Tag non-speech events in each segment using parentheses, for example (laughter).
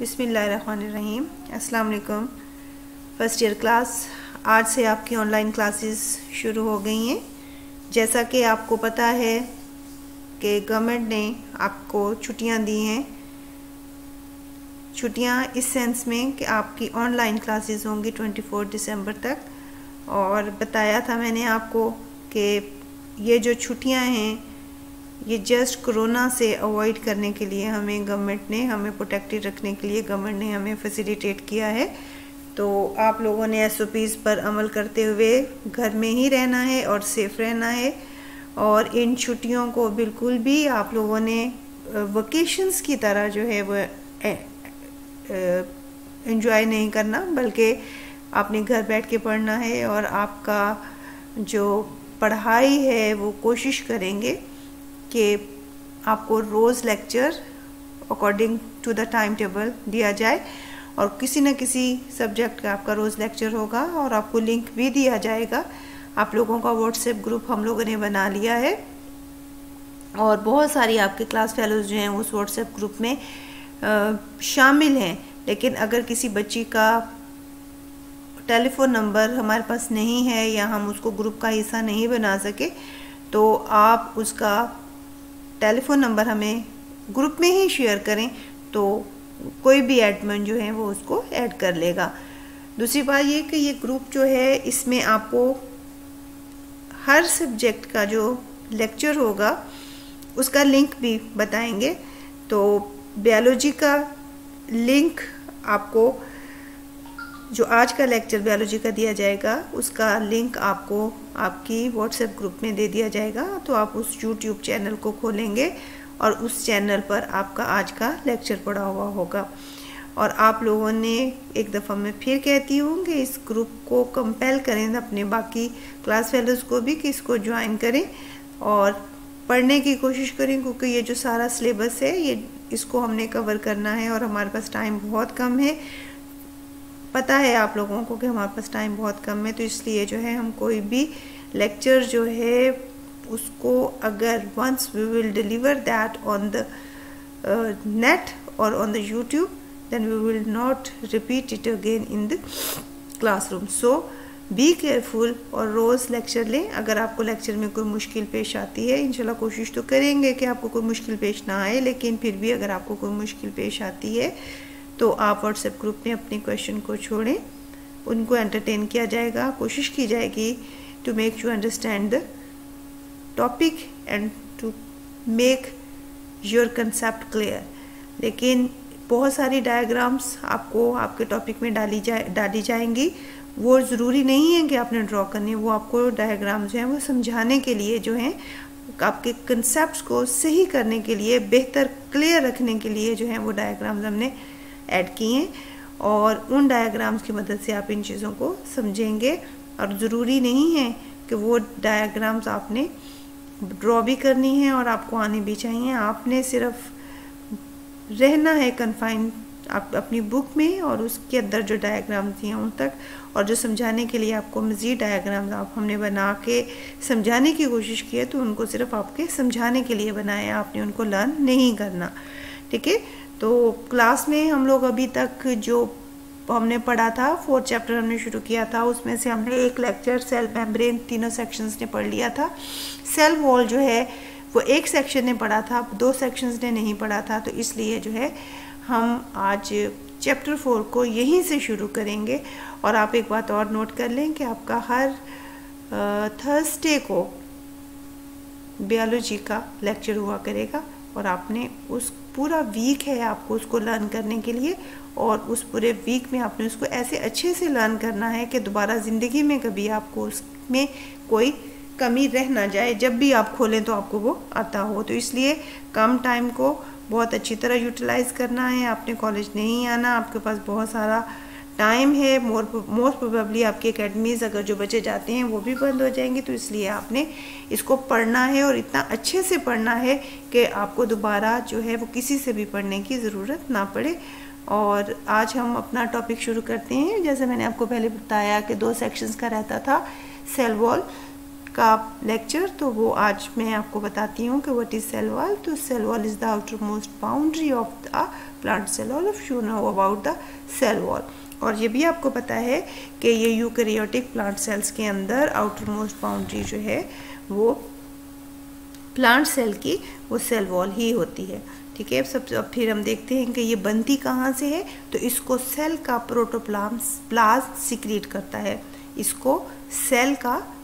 बिसमीम अस्सलाम first year class. आज से आपकी ऑनलाइन क्लासेस शुरू हो गई हैं। जैसा कि आपको पता है कि गवर्नमेंट ने आपको छुट्टियाँ दी हैं। छुट्टियाँ इस सेंस में कि आपकी ऑनलाइन क्लासेस होंगी 24 दिसंबर तक। और बताया था मैंने आपको कि ये जो छुट्टियाँ हैं ये जस्ट कोरोना से अवॉइड करने के लिए हमें गवर्नमेंट ने, हमें प्रोटेक्टेड रखने के लिए गवर्नमेंट ने हमें फैसिलिटेट किया है। तो आप लोगों ने एस पर अमल करते हुए घर में ही रहना है और सेफ़ रहना है। और इन छुट्टियों को बिल्कुल भी आप लोगों ने वकेशंस की तरह जो है वह इन्जॉय नहीं करना, बल्कि आपने घर बैठ के पढ़ना है और आपका जो पढ़ाई है वो कोशिश करेंगे। कि आपको रोज़ lecture according to the time table दिया जाए और किसी न किसी सब्जेक्ट का आपका रोज़ लेक्चर होगा और आपको लिंक भी दिया जाएगा। आप लोगों का व्हाट्सएप ग्रुप हम लोगों ने बना लिया है और बहुत सारी आपके क्लास फेलोज जो हैं उस व्हाट्सएप ग्रुप में शामिल हैं। लेकिन अगर किसी बच्ची का टेलीफोन नंबर हमारे पास नहीं है या हम उसको ग्रुप का हिस्सा नहीं बना सके तो आप उसका टेलीफोन नंबर हमें ग्रुप में ही शेयर करें तो कोई भी एडमिन जो है वो उसको ऐड कर लेगा। दूसरी बात ये कि ये ग्रुप जो है, इसमें आपको हर सब्जेक्ट का जो लेक्चर होगा, उसका लिंक भी बताएँगे। तो बायोलॉजी का लिंक आपको जो आज का लेक्चर बायोलॉजी का दिया जाएगा, उसका लिंक आपको आपकी व्हाट्सएप ग्रुप में दे दिया जाएगा। तो आप उस यूट्यूब चैनल को खोलेंगे और उस चैनल पर आपका आज का लेक्चर पड़ा हुआ होगा। और आप लोगों ने एक दफ़ा मैं फिर कहती हूँ कि इस ग्रुप को कंपेल करें अपने बाकी क्लास फेलोज़ को भी कि इसको ज्वाइन करें और पढ़ने की कोशिश करें, क्योंकि ये जो सारा सिलेबस है, ये इसको हमने कवर करना है और हमारे पास टाइम बहुत कम है। पता है आप लोगों को कि हमारे पास टाइम बहुत कम है तो इसलिए जो है हम कोई भी लेक्चर जो है, उसको अगर once we will deliver that on the net और on the YouTube then we will not repeat it again in the classroom so be careful और रोज़ लेक्चर लें। अगर आपको लेक्चर में कोई मुश्किल पेश आती है, इंशाल्लाह कोशिश तो करेंगे कि आपको कोई मुश्किल पेश ना आए, लेकिन फिर भी अगर आपको कोई मुश्किल पेश आती है तो आप व्हाट्सएप ग्रुप में अपने क्वेश्चन को छोड़ें। उनको एंटरटेन किया जाएगा। कोशिश की जाएगी to make you understand the topic and to make your concept clear लेकिन बहुत सारी डायग्राम्स आपको आपके टॉपिक में डाली जाए, डाली जाएँगी। वो ज़रूरी नहीं है कि आपने ड्रॉ करनी वो आपको डायग्राम जो हैं वो समझाने के लिए जो है, आपके कंसेप्ट को सही करने के लिए, बेहतर क्लियर रखने के लिए जो है वो डायग्राम्स हमने ऐड किए और उन डायग्राम्स की मदद से आप इन चीज़ों को समझेंगे। और ज़रूरी नहीं है कि वो डायग्राम्स आपने ड्रॉ भी करनी है और आपको आने भी चाहिए। आपने सिर्फ़ रहना है कन्फाइन आप अपनी बुक में और उसके अंदर जो डायग्राम दिए उन तक। और जो समझाने के लिए आपको मज़ीद डायग्राम आप हमने बना के समझाने की कोशिश की है तो उनको सिर्फ़ आपके समझाने के लिए बनाया आपने उनको लर्न नहीं करना, ठीक है? तो क्लास में हम लोग अभी तक जो हमने पढ़ा था फोर्थ चैप्टर हमने शुरू किया था, उसमें से हमने एक लेक्चर सेल मेम्ब्रेन तीनों सेक्शंस ने पढ़ लिया था। सेल वॉल जो है, वो एक सेक्शन ने पढ़ा था दो सेक्शंस ने नहीं पढ़ा था तो इसलिए जो है, हम आज चैप्टर फोर को यहीं से शुरू करेंगे। और आप एक बात और नोट कर लें कि आपका हर थर्सडे को बायोलॉजी का लेक्चर हुआ करेगा, और आपने उस पूरा वीक है आपको उसको लर्न करने के लिए और उस पूरे वीक में आपने उसको ऐसे अच्छे से लर्न करना है कि दोबारा ज़िंदगी में कभी आपको उसमें कोई कमी रह ना जाए। जब भी आप खोलें तो आपको वो आता हो। तो इसलिए कम टाइम को बहुत अच्छी तरह यूटिलाइज़ करना है। आपने कॉलेज नहीं आना, आपके पास बहुत सारा टाइम है मोर मोस्ट प्रोबेबली आपकी अकेडमीज़ अगर जो बच्चे जाते हैं, वो भी बंद हो जाएँगे तो इसलिए आपने इसको पढ़ना है और इतना अच्छे से पढ़ना है कि आपको दोबारा जो है वो किसी से भी पढ़ने की ज़रूरत ना पड़े। और आज हम अपना टॉपिक शुरू करते हैं। जैसे मैंने आपको पहले बताया कि दो सेक्शंस का रहता था सेल वॉल का लेक्चर तो वो आज मैं आपको बताती हूँ कि वट इज़ सेल वॉल तो cell wall is the outermost boundary of the plant cell wall of you know about the cell wall और ये भी आपको पता है कि ये यूकैरियोटिक प्लांट सेल्स के अंदर आउटर मोस्ट बाउंड्री जो है, वो प्लांट सेल की वो सेल वॉल ही होती है। ठीक है? सब, अब फिर हम देखते हैं कि ये बनती कहाँ से है? तो इसको सेल का प्रोटोप्लाम प्लाज सिक्रीट करता है। इसको सेल का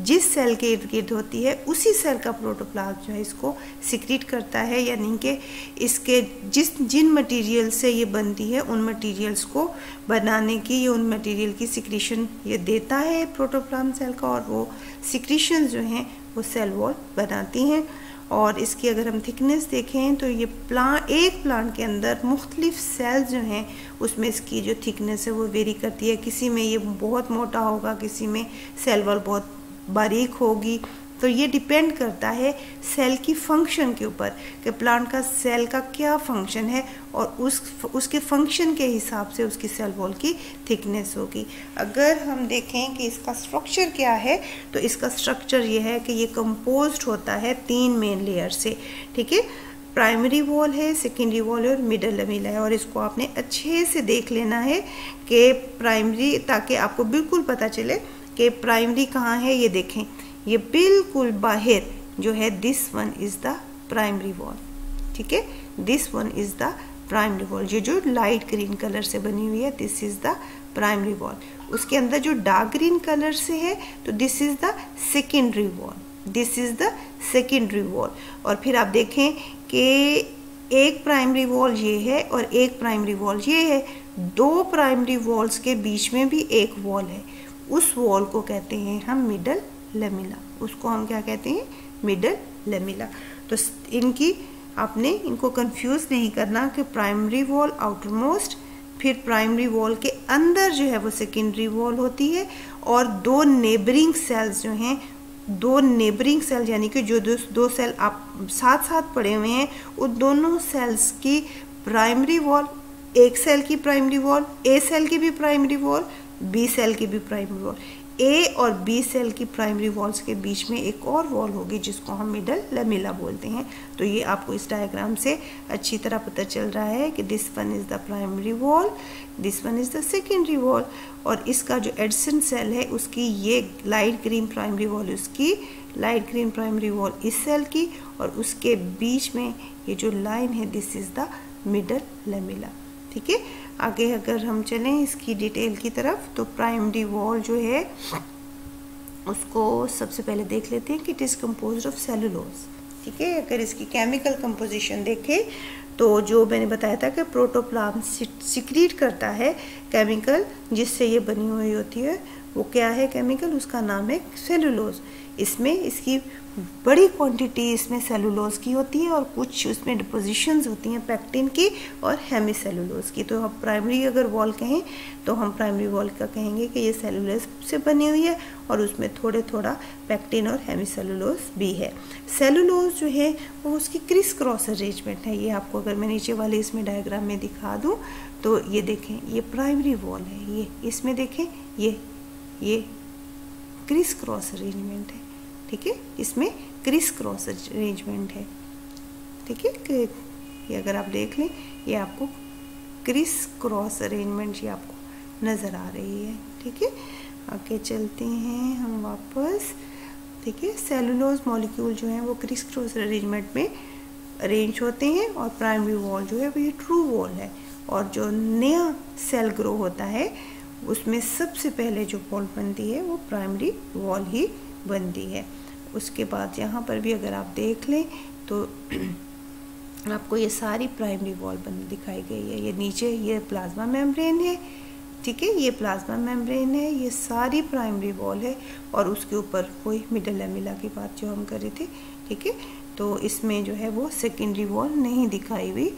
जिस सेल के इर्द गिर्द होती है, उसी सेल का प्रोटोप्लाज्म जो है, इसको सिक्रीट करता है, यानी कि इसके जिस, जिन मटेरियल से ये बनती है, उन मटेरियल्स को बनाने की, ये उन मटेरियल की सिक्रीशन ये देता है प्रोटोप्लाज्म सेल का, और वो सिक्रीशन जो हैं, वो सेल वॉल बनाती हैं। और इसकी अगर हम थिकनेस देखें तो ये प्लांट एक प्लांट के अंदर मुख्तलिफ़ सेल्स जो हैं, उसमें इसकी जो थिकनेस है, वो वेरी करती है। किसी में ये बहुत मोटा होगा, किसी में सेल वॉल बहुत बारीक होगी। तो ये डिपेंड करता है सेल की फ़ंक्शन के ऊपर कि प्लांट का सेल का क्या फ़ंक्शन है और उस, उसके फ़ंक्शन के हिसाब से उसकी सेल वॉल की थिकनेस होगी। अगर हम देखें कि इसका स्ट्रक्चर क्या है तो इसका स्ट्रक्चर ये है कि ये कंपोज होता है तीन मेन लेयर से। ठीक है? प्राइमरी वॉल है सेकेंडरी वॉल है और मिडल लमीला है। और इसको आपने अच्छे से देख लेना है कि प्राइमरी ताकि आपको बिल्कुल पता चले कि प्राइमरी कहाँ है, ये देखें। ये बिल्कुल बाहर जो है this one is the primary wall ठीक है? This one is the primary wall ये जो लाइट ग्रीन कलर से बनी हुई है this is the primary wall उसके अंदर जो डार्क ग्रीन कलर से है तो this is the secondary wall this is the secondary wall और फिर आप देखें कि एक प्राइमरी वॉल ये है और एक प्राइमरी वॉल ये है। दो प्राइमरी वॉल्स के बीच में भी एक वॉल है। उस वॉल को कहते हैं हम मिडल लेमिला उसको हम क्या कहते हैं? मिडल लेमिला तो इनकी आपने इनको कंफ्यूज नहीं करना कि प्राइमरी वॉल आउटर मोस्ट फिर प्राइमरी वॉल के अंदर जो है वो सेकेंडरी वॉल होती है और दो नेबरिंग सेल्स जो हैं दो नेबरिंग सेल यानी कि जो दो, सेल आप साथ साथ पड़े हुए हैं उन दोनों सेल्स की प्राइमरी वॉल एक सेल की प्राइमरी वॉल ए सेल की भी प्राइमरी वॉल बी सेल की भी प्राइमरी वॉल ए और बी सेल की प्राइमरी वॉल्स के बीच में एक और वॉल होगी, जिसको हम मिडल लमीला बोलते हैं. तो ये आपको इस डायग्राम से अच्छी तरह पता चल रहा है कि this one is the primary wall this one is the secondary wall और इसका जो एडसन सेल है, उसकी ये लाइट ग्रीन प्राइमरी वॉल उसकी लाइट ग्रीन प्राइमरी वॉल इस सेल की और उसके बीच में ये जो लाइन है this is the middle lamella ठीक है? आगे अगर हम चलें इसकी डिटेल की तरफ़ तो प्राइमरी वॉल जो है, उसको सबसे पहले देख लेते हैं कि it is compose of cellulose ठीक है? अगर इसकी केमिकल कंपोजिशन देखें तो जो मैंने बताया था कि प्रोटोप्लाम सिक्रीट करता है केमिकल जिससे ये बनी हुई होती है, वो क्या है केमिकल उसका नाम है सेलुलोज इसमें इसकी बड़ी क्वांटिटी इसमें सेलुलोज की होती है और कुछ उसमें डिपोजिशंस होती हैं पैक्टिन की और हेमी सेलुलोज की। तो हम प्राइमरी अगर वॉल कहें तो हम प्राइमरी वॉल का कहेंगे कि ये सेलुलोज से बनी हुई है और उसमें थोड़े थोड़ा पैक्टिन और हेमी सेलुलोज भी है। सेलुलोज जो है, वो उसकी क्रिस क्रॉस अरेंजमेंट है। ये आपको अगर मैं नीचे वाले इसमें डायग्राम में दिखा दूँ तो ये देखें, ये प्राइमरी वॉल है। ये, इसमें देखें, ये ये क्रिस क्रॉस अरेंजमेंट है। ठीक है? इसमें क्रिस क्रॉस अरेंजमेंट है। ठीक है? ये अगर आप देख लें, ये आपको क्रिस क्रॉस अरेंजमेंट ये आपको नज़र आ रही है। ठीक है? आगे चलते हैं हम वापस। ठीक है? सेलुलोज मॉलिक्यूल जो है, वो क्रिस क्रॉस अरेंजमेंट में अरेंज होते हैं और प्राइमरी वॉल जो है, वो ये ट्रू वॉल है। और जो नया सेल ग्रो होता है, उसमें सबसे पहले जो वॉल बनती है, वो प्राइमरी वॉल ही बनती है। उसके बाद यहाँ पर भी अगर आप देख लें तो (clears throat) आपको ये सारी प्राइमरी वॉल बन दिखाई गई है। ये नीचे ये प्लाज्मा मेम्ब्रेन है, ठीक है? ये प्लाज्मा मेम्ब्रेन है, ये सारी प्राइमरी वॉल है और उसके ऊपर कोई मिडल एमिला की बात जो हम कर रहे थे, ठीक है? तो इसमें जो है वो सेकेंडरी वॉल नहीं दिखाई हुई,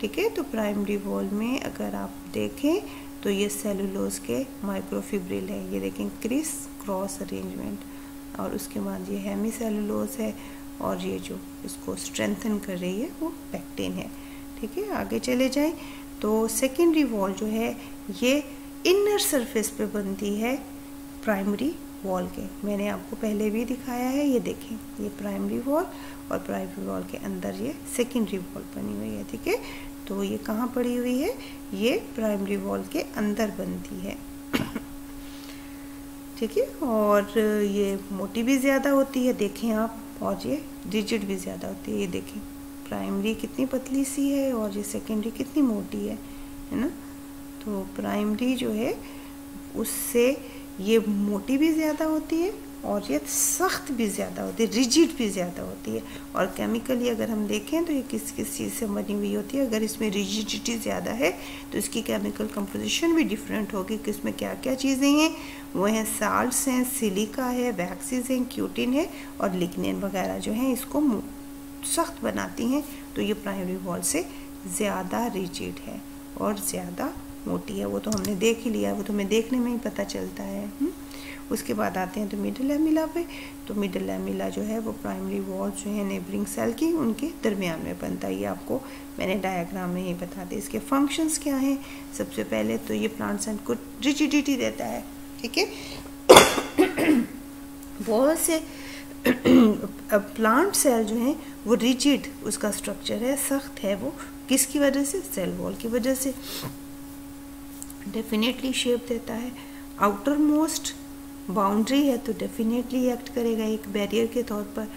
ठीक है? तो प्राइमरी वॉल में अगर आप देखें तो ये सेलुलोज के माइक्रोफिब्रिल है। ये देखें क्रिस क्रॉस अरेंजमेंट और उसके बाद ये हेमी सेलुलोज है और ये जो इसको स्ट्रेंथन कर रही है वो पैक्टिन है। ठीक है? आगे चले जाएँ। तो सेकेंडरी वॉल जो है, ये इनर सरफेस पे बनती है प्राइमरी वॉल के। मैंने आपको पहले भी दिखाया है, ये देखें। ये प्राइमरी वॉल और प्राइमरी वॉल के अंदर ये सेकेंडरी वॉल बनी हुई है। ठीक है? तो ये कहाँ पड़ी हुई है? ये प्राइमरी वॉल के अंदर बनती है। ठीक है और ये मोटी भी ज़्यादा होती है, देखें आप, और ये रिजिड भी ज़्यादा होती है। ये देखें, प्राइमरी कितनी पतली सी है और ये सेकेंडरी कितनी मोटी है है ना? तो प्राइमरी जो है, उससे ये मोटी भी ज़्यादा होती है और ये सख्त भी ज़्यादा होती है, रिजिड भी ज़्यादा होती है। और केमिकली अगर हम देखें तो ये किस किस चीज़ से बनी हुई होती है? अगर इसमें रिजिडिटी ज़्यादा है तो इसकी केमिकल कंपोजिशन भी डिफरेंट होगी, कि इसमें क्या क्या चीज़ें हैं। वो हैं साल्ट्स हैं सिलिका है वैक्सीज हैं क्यूटिन है, और लिग्निन वगैरह जो हैं, इसको सख्त बनाती हैं। तो ये प्राइमरी वॉल से ज़्यादा रिजिड है और ज़्यादा मोटी है। वो तो हमने देख ही लिया, वो तो हमें देखने में ही पता चलता है। हुँ? उसके बाद आते हैं तो मिडल एमिला पे तो मिडल एमिला जो है वो प्राइमरी वॉल जो है नेबरिंग सेल की, उनके दरमियान में बनता है। ये आपको मैंने डायग्राम में ही बता दिया। इसके फ़ंक्शंस क्या हैं? सबसे पहले तो ये प्लांट सेल को रिजिडिटी देता है, ठीक है? (coughs) बहुत से (coughs) प्लांट सेल जो है, वो रिजिड उसका स्ट्रक्चर है, सख्त है वो। किसकी वजह से? सेल वॉल की वजह से। डेफिनेटली शेप देता है। आउटर मोस्ट बाउंड्री है तो डेफिनेटली एक्ट करेगा एक बैरियर के तौर पर।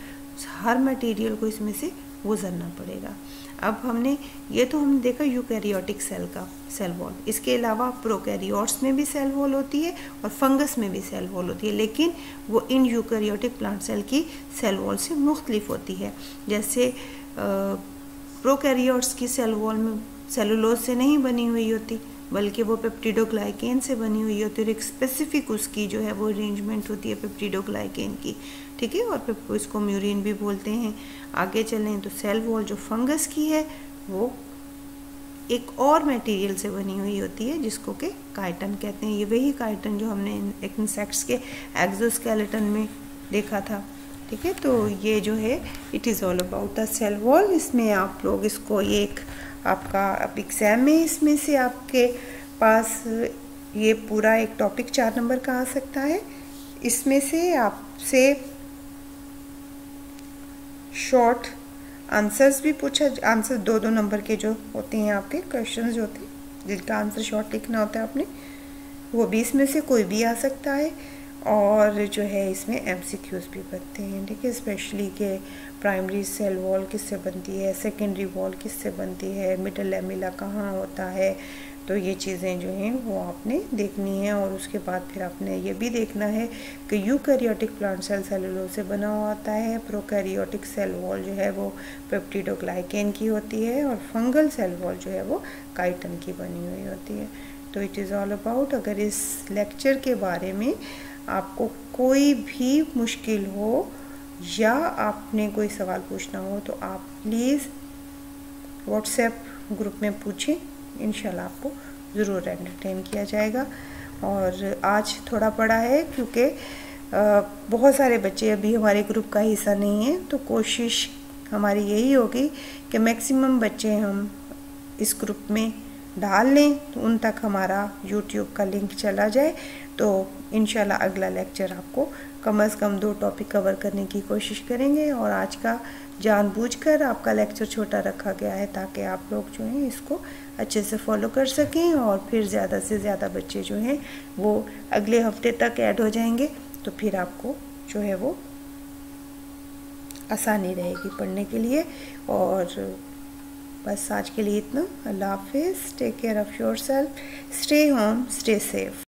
हर मटेरियल को इसमें से गुजरना पड़ेगा। अब हमने, ये तो हमने देखा यूकैरियोटिक सेल का, सेल वॉल। इसके अलावा प्रोकैरियोट्स में भी सेल वॉल होती है और फंगस में भी सेल वॉल होती है, लेकिन वो इन यूकैरियोटिक प्लांट सेल की सेल वॉल से मुख्तलिफ़ होती है। जैसे प्रोकैरियोट्स की सेल वॉल में सेलुलोज से नहीं बनी हुई होती। बल्कि वो पेप्टिडोग्लाइकेन से बनी हुई होती है और एक स्पेसिफिक उसकी जो है वो अरेंजमेंट होती है पेप्टिडोग्लाइकेन की। ठीक है? और इसको म्यूरिन भी बोलते हैं। आगे चलें तो सेल वॉल जो फंगस की है, वो एक और मटेरियल से बनी हुई होती है, जिसको के काइटन कहते हैं। ये वही काइटन जो हमने इंसेक्ट्स के एक्जोस्केलेटन में देखा था। ठीक है? तो ये जो है it is all about the cell wall इसमें आप लोग इसको एक आपका अब एग्ज़ाम में इसमें से आपके पास ये पूरा एक टॉपिक चार नंबर का आ सकता है। इसमें से आपसे शॉर्ट आंसर्स भी पूछा आंसर दो दो नंबर के जो होते हैं आपके क्वेश्चंस जो होते हैं, जिनका आंसर शॉर्ट लिखना होता है आपने, वो भी इसमें से कोई भी आ सकता है। और जो है इसमें एम भी बनते हैं, ठीक है? स्पेशली के प्राइमरी सेल वॉल किससे बनती है? सेकेंडरी वॉल किससे बनती है? मिडल एमिला कहाँ होता है? तो ये चीज़ें जो हैं वो आपने देखनी है और उसके बाद फिर आपने ये भी देखना है कि यूकैरियोटिक प्लांट सेल सेलुलो से बना हुआ होता है। प्रोकैरियोटिक सेल वॉल जो है वो पेप्टिडोग्लाइकेन की होती है और फंगल सेल वॉल जो है वो काइटन की बनी हुई होती है। तो इट इज़ ऑल अबाउट अगर इस लेक्चर के बारे में आपको कोई भी मुश्किल हो या आपने कोई सवाल पूछना हो तो आप प्लीज़ व्हाट्सएप ग्रुप में पूछें। इन आपको ज़रूर एंटरटेन किया जाएगा। और आज थोड़ा पड़ा है क्योंकि बहुत सारे बच्चे अभी हमारे ग्रुप का हिस्सा नहीं है तो कोशिश हमारी यही होगी कि मैक्सिमम बच्चे हम इस ग्रुप में डाल लें तो उन तक हमारा यूट्यूब का लिंक चला जाए। तो इन अगला लेक्चर आपको कम अज़ कम दो टॉपिक कवर करने की कोशिश करेंगे और आज का जानबूझकर आपका लेक्चर छोटा रखा गया है ताकि आप लोग जो हैं इसको अच्छे से फॉलो कर सकें और फिर ज़्यादा से ज़्यादा बच्चे जो हैं वो अगले हफ़्ते तक ऐड हो जाएँगे तो फिर आपको जो है वो आसानी रहेगी पढ़ने के लिए। और बस आज के लिए इतना। अल्लाह हाफिज़। Take care of yourself stay home stay safe